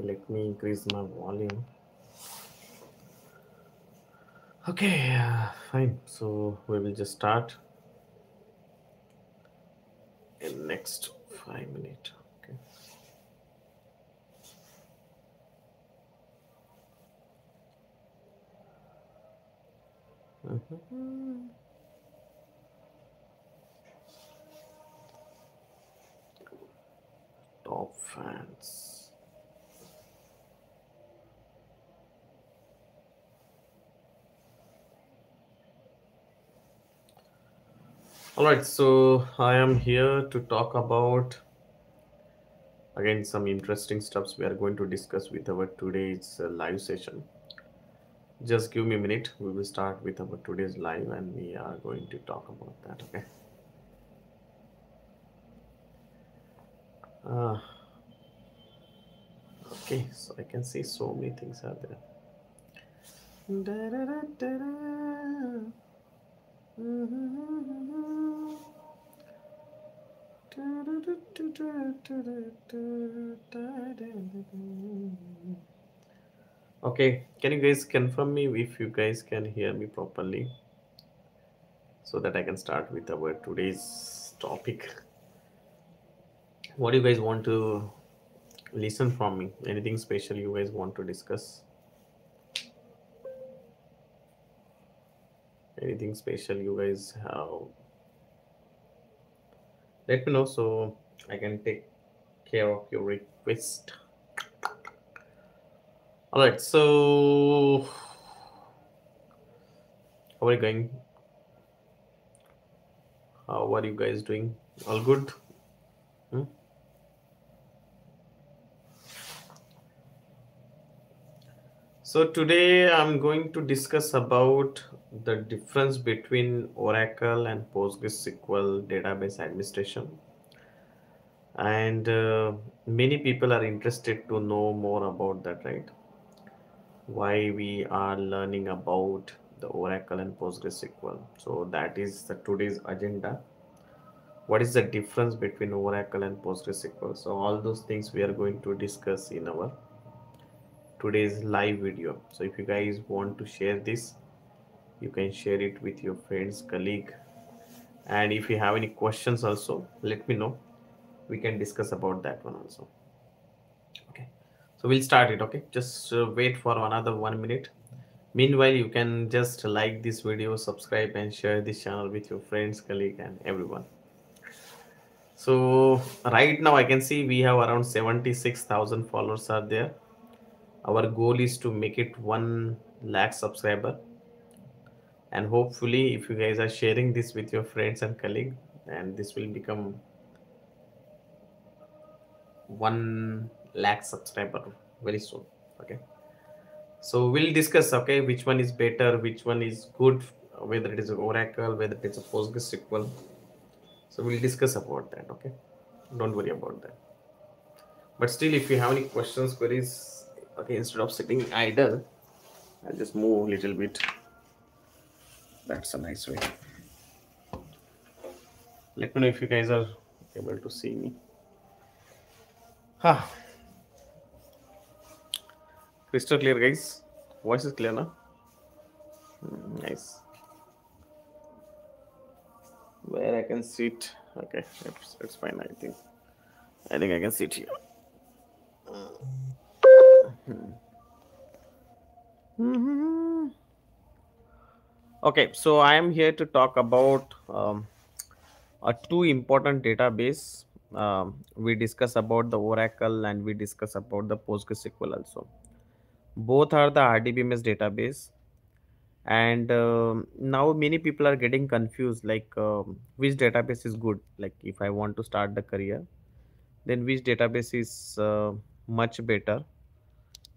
Okay, let me increase my volume. Okay, uh, fine. So we will just start in next five minutes. Okay. Mhm. Top All right, so I am here to talk about again some interesting stuffs we are going to discuss with our today's uh, live session. Just give me a minute. We will start with our today's live and we are going to talk about that. Okay. Uh, okay, so I can see so many things are there. Da-da-da-da-da. Mhm. Okay, can you guys confirm me if you guys can hear me properly so that I can start with our today's topic? What do you guys want to listen from me? Anything special you guys want to discuss? Anything special you guys have? Let me know so I can take care of your request. All right, so how are you going? How are you guys doing? All good? Hmm? So today I'm going to discuss about the difference between Oracle and PostgreSQL database administration. And uh, many people are interested to know more about that, right? Why we are learning about the Oracle and PostgreSQL. So that is the today's agenda. What is the difference between Oracle and PostgreSQL? So all those things we are going to discuss in our today's live video. So if you guys want to share this, you can share it with your friends, colleague, and if you have any questions also, let me know. We can discuss about that one also. Okay. So we'll start it. Okay. Just uh, wait for another one minute. Meanwhile, you can just like this video, subscribe, and share this channel with your friends, colleague, and everyone. So right now I can see we have around 76,000 followers are there our goal is to make it 1 lakh subscriber and hopefully if you guys are sharing this with your friends and colleague and this will become 1 lakh subscriber very soon okay? So we'll discuss okay which one is better which one is good whether it is oracle whether it's a postgresql. So we'll discuss about that okay? Don't worry about that. But still if you have any questions queries okay instead of sitting idle i'll just move a little bit. That's a nice way. Let me know if you guys are able to see me crystal clear guys. Voice is clear now Hmm, nice. Where i can sit? Okay it's, it's fine i think. I think i can sit here. Mhm. Okay, so I am here to talk about um, a two important database. Um, we discuss about the Oracle and we discuss about the PostgreSQL also. Both are the RDBMS database, and um, now many people are getting confused like um, which database is good. Like if I want to start the career, then which database is uh, much better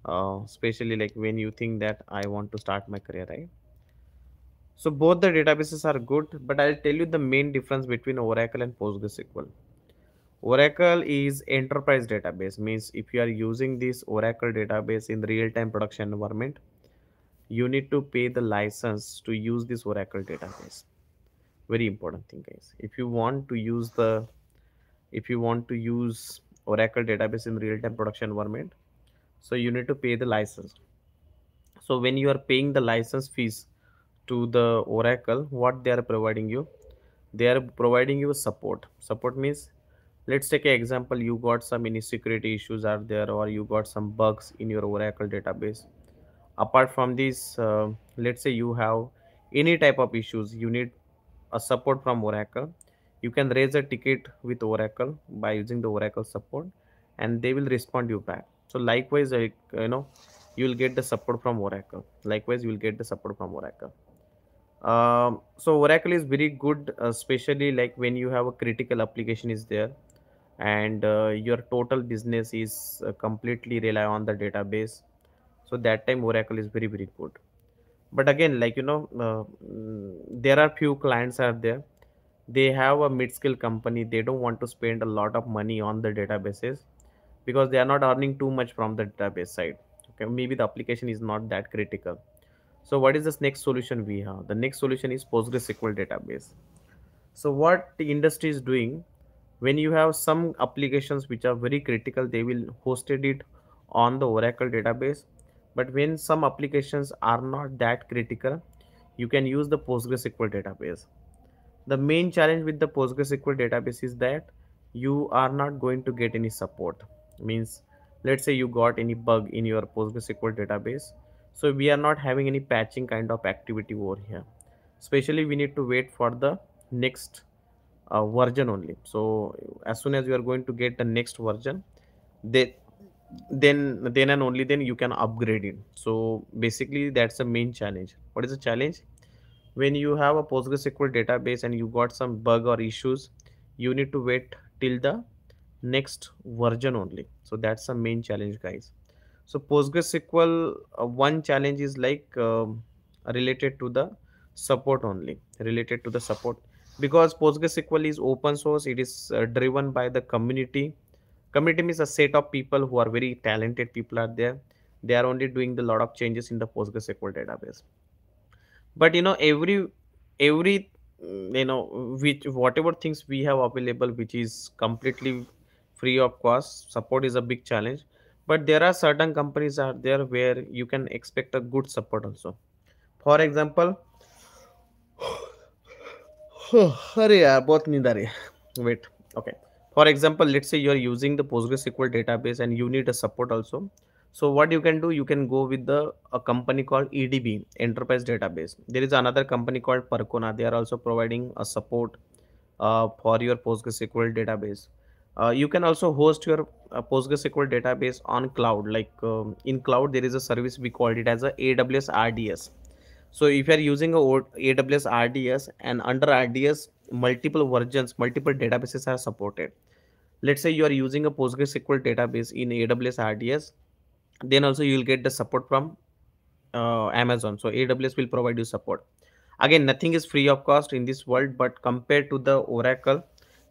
uh, especially like when you think that I want to start my career, right? So both the databases are good, but I'll tell you the main difference between Oracle and PostgreSQL. Oracle is enterprise database, means if you are using this Oracle database in real-time production environment, you need to pay the license to use this Oracle database. Very important thing, guys. If you want to use the if you want to use Oracle database in real-time production environment, so you need to pay the license so when you are paying the license fees to the oracle what they are providing you they are providing you support support means let's take an example. You got some any security issues are there or you got some bugs in your oracle database. Apart from this uh, let's say you have any type of issues you need a support from oracle. You can raise a ticket with oracle by using the oracle support and they will respond you back. So likewise like you know you will get the support from oracle. Likewise you will get the support from oracle. Um, so oracle is very good uh, especially like when you have a critical application is there and uh, your total business is uh, completely rely on the database. So that time oracle is very very good. But again like you know uh, mm, there are few clients are there. They have a mid-scale company. They don't want to spend a lot of money on the databases because they are not earning too much from the database side. Okay maybe the application is not that critical. So what is this next solution we have? The next solution is postgresql database. So what the industry is doing when you have some applications which are very critical they will hosted it on the oracle database. But when some applications are not that critical you can use the postgresql database. The main challenge with the postgresql database is that you are not going to get any support. Means let's say you got any bug in your postgresql database so we are not having any patching kind of activity over here. Especially we need to wait for the next uh, version only. So as soon as you are going to get the next version they then then and only then you can upgrade it. So basically that's the main challenge. What is the challenge? When you have a postgresql database and you got some bug or issues you need to wait till the next version only. So that's the main challenge guys. So postgresql uh, one challenge is like um, related to the support only related to the support because postgresql is open source it is uh, driven by the community. Community means a set of people who are very talented people are there. They are only doing the lot of changes in the postgresql database. But you know every every mm, you know which whatever things we have available which is completely free of cost support is a big challenge. But there are certain companies out there where you can expect a good support also. For example अरे यार बहुत नींद आ रही है wait okay for example let's say you're using the postgresql database and you need a support also so what you can do you can go with the a company called edb enterprise database there is another company called percona they are also providing a support uh, for your postgresql database uh, you can also host your uh, postgresql database on cloud like um, in cloud there is a service we called it as a aws rds so if you are using a aws rds and under rds multiple versions multiple databases are supported. Let's say you are using a postgresql database in aws rds then also you will get the support from uh, amazon. So aws will provide you support. Again nothing is free of cost in this world but compared to the oracle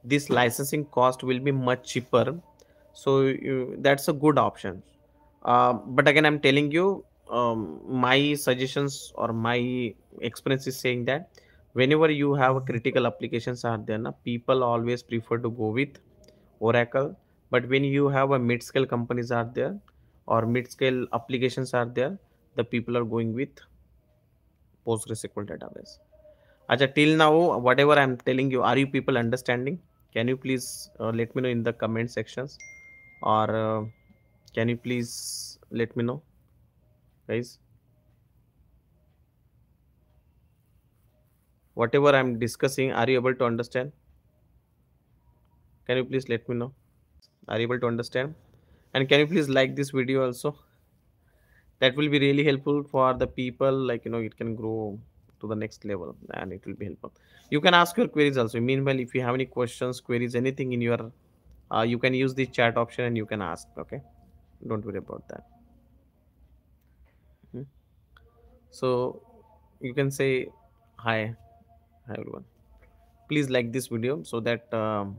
this licensing cost will be much cheaper. So you, that's a good option. Uh, but again i'm telling you um, my suggestions or my experience is saying that whenever you have critical applications are there na, people always prefer to go with oracle. But when you have a mid-scale companies are there or mid-scale applications are there the people are going with postgresql database. Acha, till now whatever i'm telling you are you people understanding? Can you please uh, let me know in the comment sections or uh, can you please let me know guys. Whatever i'm discussing are you able to understand? Can you please let me know? Are you able to understand? And can you please like this video also? That will be really helpful for the people like you know it can grow to the next level and it will be helpful. You can ask your queries also. Meanwhile if you have any questions queries anything in your uh, you can use the chat option and you can ask okay? Don't worry about that hmm. So you can say hi. Hi everyone. Please like this video so that um,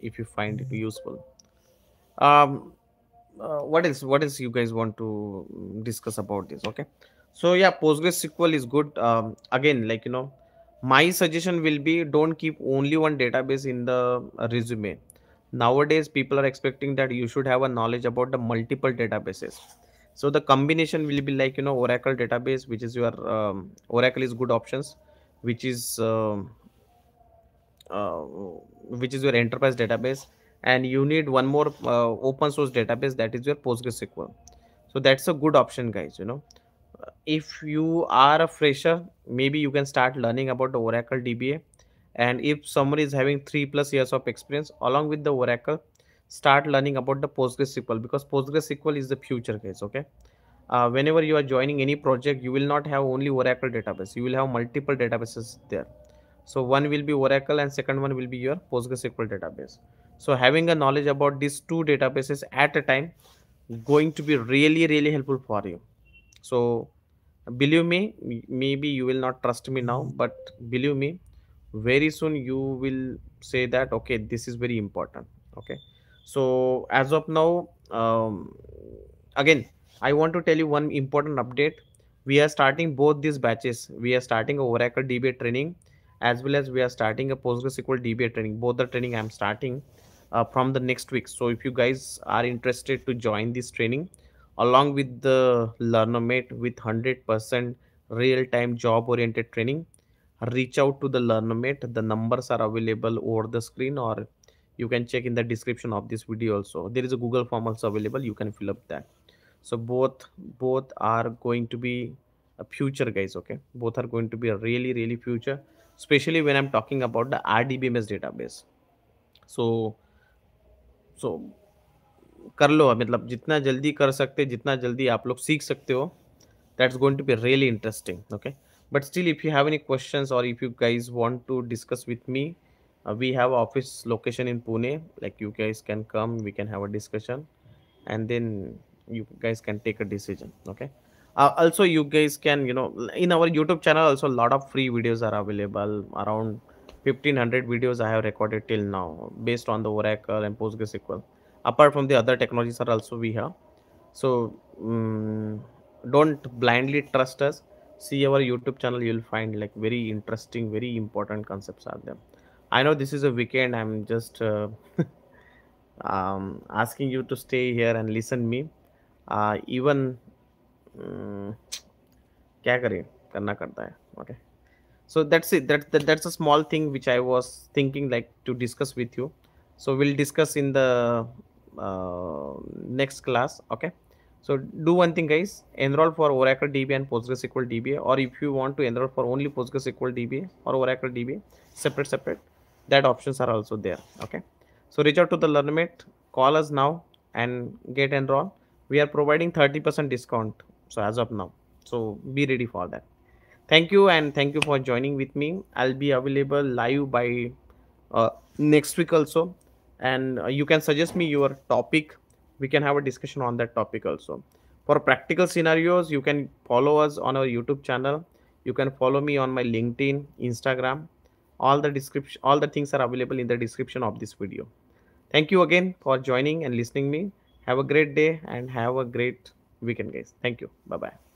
if you find it useful. Um uh, you guys want to discuss about this? Okay. So yeah postgresql is good. Um, again like you know my suggestion will be don't keep only one database in the resume. Nowadays people are expecting that you should have a knowledge about the multiple databases so the combination will be like you know oracle database which is your um, oracle is good options which is um, uh, which is your enterprise database. And you need one more uh, open source database that is your postgresql. So that's a good option guys you know. If you are a fresher maybe you can start learning about the oracle dba and if someone is having three plus years of experience along with the oracle start learning about the postgresql because postgresql is the future guys okay? Uh, whenever you are joining any project you will not have only oracle database. You will have multiple databases there. So one will be oracle and second one will be your postgresql database. So having a knowledge about these two databases at a time going to be really really helpful for you. So believe me maybe you will not trust me now but believe me very soon you will say that okay this is very important okay so as of now um, again i want to tell you one important update. We are starting both these batches. We are starting a oracle dba training as well as we are starting a postgresql dba training. Both the training i'm starting uh, from the next week. So if you guys are interested to join this training along with the Learnomate with 100% real-time job oriented training reach out to the Learnomate. The numbers are available over the screen or you can check in the description of this video also there is a google form also available you can fill up that so both both are going to be a future guys okay both are going to be a really really future especially when i'm talking about the rdbms database so so कर लो मतलब जितना जल्दी कर सकते जितना जल्दी आप लोग सीख सकते हो that's going to be really interesting okay but still if you have any questions or if you guys want to discuss with me uh, we have office location in pune. Like you guys can come we can have a discussion and then you guys can take a decision okay? Uh, also you guys can you know in our youtube channel also a lot of free videos are available. Around 1500 videos i have recorded till now based on the oracle and postgresql apart from the other technologies are also we have. So um, don't blindly trust us. See our youtube channel you'll find like very interesting very important concepts are there i know this is a weekend i'm just uh, um, asking you to stay here and listen me uh, even क्या करें करना करता है okay so that's it that, that that's a small thing which i was thinking like to discuss with you so we'll discuss in the uh, next class okay so do one thing guys, enroll for Oracle DB and PostgreSQL DB or if you want to enroll for only PostgreSQL DB or Oracle DB separate separate that options are also there okay. So reach out to the Learnomate, call us now and get enrolled. We are providing 30% discount so as of now. So be ready for that. Thank you and thank you for joining with me. I'll be available live by uh, next week also and uh, you can suggest me your topic we can have a discussion on that topic also for practical scenarios you can follow us on our youtube channel you can follow me on my linkedin instagram all the description all the things are available in the description of this video. Thank you again for joining and listening me. Have a great day and have a great weekend guys. Thank you. Bye bye